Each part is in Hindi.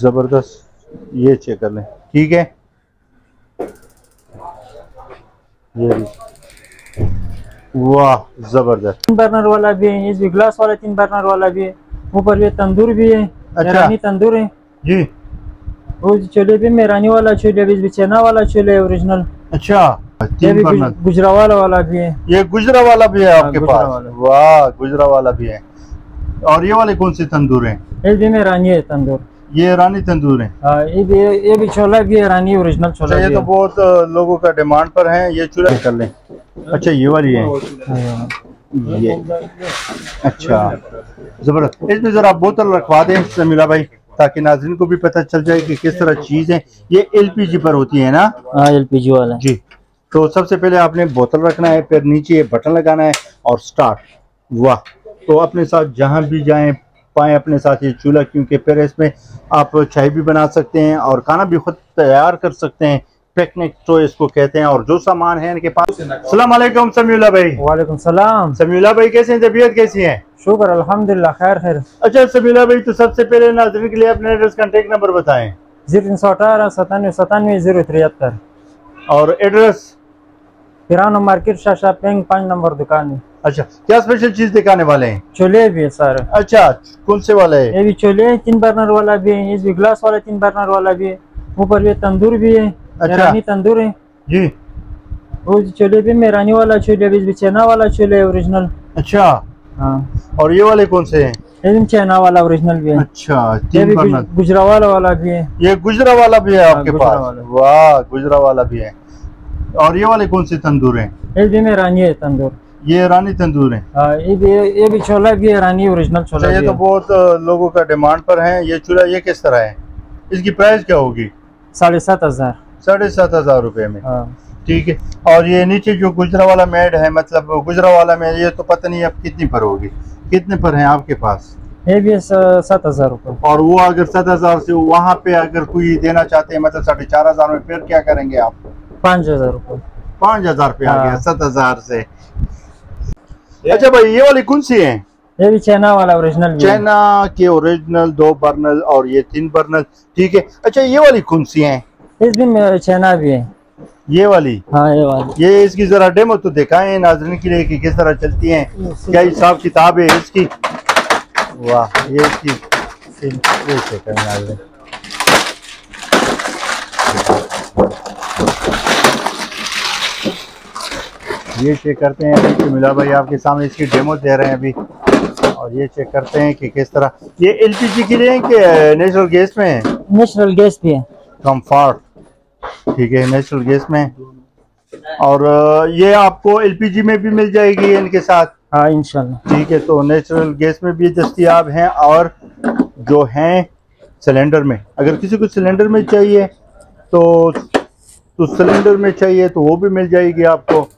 ज़बरदस्त ये चेक कर लें। ठीक है? ये भी। वाह ज़बरदस्त। तीन बर्नर वाला भी है इसमें ग्लास वाला तीन बर्नर वाला भी है। ऊपर ये तंदूर भी है अच्छा। तंदूर है। जी। वो छोले भी मेरानी वाला छोले भी चना वाला छोले ओरिजिनल अच्छा। ये तीन भी गुजरावाला वाला भी है। ये गुजरा वाला भी है हाँ, आपके पास? वाह गुजरा वाला भी है। और ये वाले कौन से तंदूर हैं? ये भी मेरानी है तंदूर। ये ईरानी तंदूर हैं। हाँ ये ये भी छोला भी ईरानी ओरिजिनल छोला अच्छा ये तो बहुत लोगों का डिमांड पर है ये चूल्हा कर लें। अच्छा ये वाली है। हाँ। ये। अच्छा। ज़बरदस्त। इसमें जरा बोतल रखवा दें समीला भाई ताकि नाजरीन को भी पता चल जाए कि किस तरह चीज़ है। ये एलपीजी पर होती है ना? हाँ एलपीजी वाला जी। तो सबसे पहले आपने बोतल रखना है फिर नीचे ये बटन लगाना है और स्टार्ट वाह। तो अपने साथ जहाँ भी जाएँ पाएँ अपने साथ ये चूल्हा क्योंकि फिर इसमें आप चाय भी बना सकते हैं और खाना भी खुद तैयार कर सकते हैं। पिकनिक तो इसको कहते हैं और जो सामान है इनके पास। सलाम अलैकुम समीउल्ला भाई। वालेकुम सलाम। समीउल्ला भाई कैसे हैं? तबीयत कैसी है? शुक्र अल्हम्दुलिल्लाह खैर खैर। अच्छा समीला भाई तो सबसे पहले नाजरीन के लिए अपने एड्रेस कॉन्टेक्ट नंबर बताएँ। ज़ीरो तीन सौ अठारह सतानवे सतानवे ज़ीरो तिहत्तर और एड्रेस? किराना मार्केट शाशा पेंग पाँच नंबर दुकान। है अच्छा क्या स्पेशल चीज़ दिखाने वाले हैं? छोले भी है सर। अच्छा कौन से वाले? है ये भी छोले है तीन बर्नर वाला भी है इसमें ग्लास वाला तीन बर्नर वाला भी है। ऊपर ये तंदूर भी है अच्छा। तंदूर है। जी। वो छोले भी मेरानी वाला छोले भी चना वाला छोले ओरिजिनल अच्छा। हाँ। और ये वाले कौन से हैं? ये भी वाला ओरिजिनल भी है। अच्छा ये तीन भी बर्नर गुज- गुजरावाला वाला भी है। ये गुजरा वाला भी है हाँ, आपके पास? वाह गुजरा वाला भी है। और ये वाले कौन से तंदूर हैं? ये भी मेरानी है तंदूर। ये ईरानी तंदूर हैं। हाँ ये भी ये भी छोला भी है ईरानी ओरिजिनल छोला अच्छा ये तो बहुत लोगों का डिमांड पर है। ये चूल्हा ये किस तरह है? इसकी प्राइस क्या होगी? साढ़े सात हज़ार। साढ़े सात हज़ार रुपए में। हाँ। ठीक है। और ये नीचे जो गुजरा वाला मेड है मतलब गुजरा वाला मेड ये तो पता नहीं अब कितनी पर होगी। कितने पर है आपके पास? ये भी सात हज़ार रुपये और वो अगर सात हज़ार से वहाँ पे अगर कोई देना चाहते हैं मतलब साढ़े चार हज़ार में फिर क्या करेंगे आप? पाँच हज़ार रुपये पाँच हज़ार पे आ हाँ। गया सात हज़ार से। अच्छा भाई ये वाली कौन सी है? ये भी चना वाला ओरिजिनल चाइना के ओरिजिनल दो बर्नल और ये तीन बर्नल ठीक है। अच्छा ये वाली कौन सी है? इस भी में चना भी है। ये वाली? हाँ ये वाली। ये इसकी जरा डेमो तो दिखाएँ नाजरन के लिए कि किस तरह चलती हैं क्या हिसाब किताब है इसकी? वाह ये इसकी ये चेक करते हैं अभी तो मिला भाई आपके सामने इसकी डेमो दे रहे हैं अभी। और ये चेक करते हैं कि किस तरह। ये एलपीजी के लिए कि नेचुरल गैस में? है नेचुरल गैस भी है। कंफर्ट ठीक है नेचुरल गैस में। और ये आपको एलपीजी में भी मिल जाएगी इनके साथ। हाँ इंशाल्लाह। ठीक है तो नेचुरल गैस में भी दस्तियाब हैं और जो हैं सिलेंडर में। अगर किसी को सिलेंडर में चाहिए तो तो सिलेंडर में चाहिए तो वो भी मिल जाएगी आपको।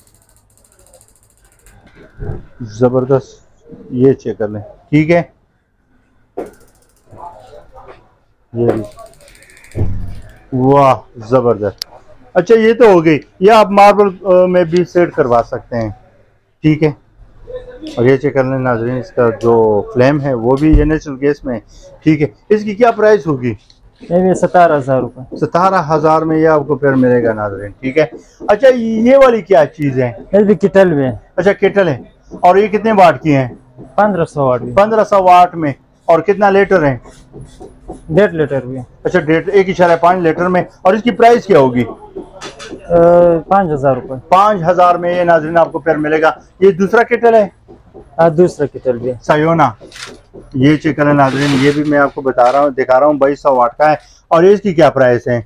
ज़बरदस्त ये चेक कर लें। ठीक है? ये भी। वाह ज़बरदस्त। अच्छा ये तो हो गई। ये आप मार्बल में भी सेट करवा सकते हैं। ठीक है? और ये चेक कर लें नाजरीन इसका जो फ्लेम है वो भी ये नेचुरल गैस में। ठीक है? इसकी क्या प्राइस होगी? सतारह हज़ार रुपये सतारह हज़ार में ये आपको फिर मिलेगा नाजरीन। ठीक है? अच्छा ये वाली क्या चीज़ है? ये भी किटल है अच्छा केटल है। और ये कितने वाट की है? पंद्रह सौ वाट पंद्रह सौ वाट में। और कितना लीटर है? डेढ़ लीटर भी। है अच्छा डेढ़ एक इशारा पाँच लीटर में। और इसकी प्राइस क्या होगी? पाँच हज़ार रुपये पाँच हज़ार में ये नाजरीन आपको फिर मिलेगा। ये दूसरा केटल है? हाँ दूसरा किटल भी। सायोना ये चिकन है नाजरीन ये भी मैं आपको बता रहा हूँ दिखा रहा हूँ बाईस सौ वाट का है। और इसकी क्या प्राइस है?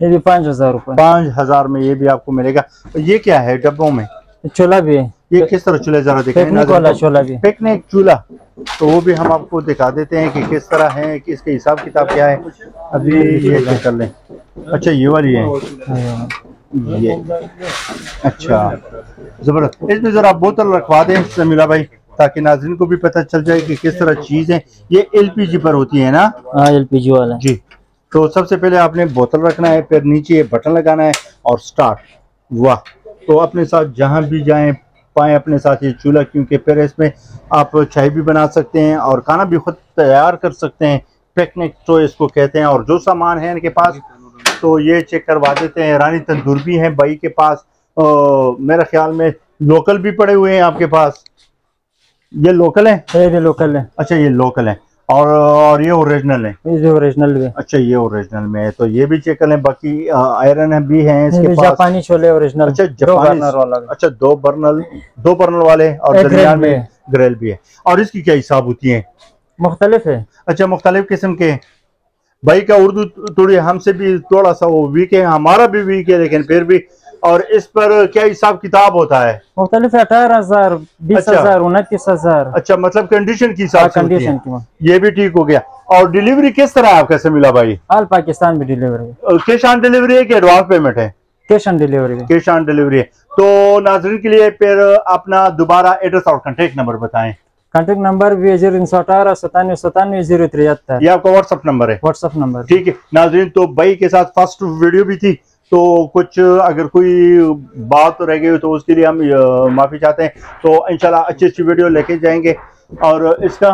ये भी पाँच हज़ार रुपये पाँच हज़ार में ये भी आपको मिलेगा। ये क्या है डब्बों में? छोला भी है। ये किस तरह चूल्हे जरा दिखाएँ पिकनिक चूल्हा तो वो भी हम आपको दिखा देते हैं कि किस तरह है कि इसके हिसाब किताब क्या है। अभी ये चेक कर लें। अच्छा ये वाली है। हाँ। ये। अच्छा। ज़बरदस्त। इसमें जरा बोतल रखवा दें समीला भाई ताकि नाजरीन को भी पता चल जाए कि किस तरह चीज़ है। ये एलपीजी पर होती है ना? हाँ एलपीजी वाला। जी। तो सबसे पहले आपने बोतल रखना है फिर नीचे ये बटन लगाना है और स्टार्ट वाह। तो अपने साथ जहाँ भी जाएँ पाएँ अपने साथ ये चूल्हा क्योंकि फिर इसमें आप चाय भी बना सकते हैं और खाना भी खुद तैयार कर सकते हैं। पिकनिक तो इसको कहते हैं। और जो सामान है इनके पास तो ये चेक करवा देते हैं। रानी तंदूर भी हैं भाई के पास। और मेरे ख्याल में लोकल भी पड़े हुए हैं आपके पास। ये लोकल है? ये लोकल है। अच्छा ये लोकल है। और और ये ओरिजिनल है? ये ओरिजिनल है। अच्छा ये ओरिजिनल में है तो ये भी चेक कर बाकी आयरन है भी है इसके पास। जापानी छोले ओरिजिनल अच्छा बर्नर वाला अच्छा दो बर्नल दो बर्नल वाले और दरमियान में ग्रेल भी है। और इसकी क्या हिसाब होती है? मुख्तलिफ़ है। अच्छा मुख्तलिफ़ किस्म के भाई का उर्दू थोड़ी हमसे भी थोड़ा सा वो वीक है हमारा भी वीक है लेकिन फिर भी और इस पर क्या हिसाब किताब होता है? मुख्तलिफ़ अठारह हज़ार बीस अच्छा। हज़ार उनतीस हज़ार। अच्छा मतलब कंडीशन की हिसाब है कंडीशन की ये भी ठीक हो गया। और डिलीवरी किस तरह आपका से मिला भाई? आल पाकिस्तान में डिलीवरी कैश ऑन डिलीवरी है कि एडवांस पेमेंट है? Cash on delivery cash on delivery है। तो नाजरीन के लिए फिर अपना दोबारा एड्रेस और कॉन्टेक्ट नंबर बताएँ। कॉन्टेक्ट नंबर भी ज़ीरो तीन सौ अठारह सतानवे सतानवे ज़ीरो तिहत्तर। ये आपका व्हाट्सअप नंबर है। व्हाट्सअप नंबर ठीक है। नाजरीन तो भाई के साथ फ़र्स्ट वीडियो भी थी। तो कुछ अगर कोई बात रह गई हो तो उसके लिए हम माफ़ी चाहते हैं। तो इनशाला अच्छी अच्छी वीडियो लेके जाएँगे। और इसका